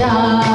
राजा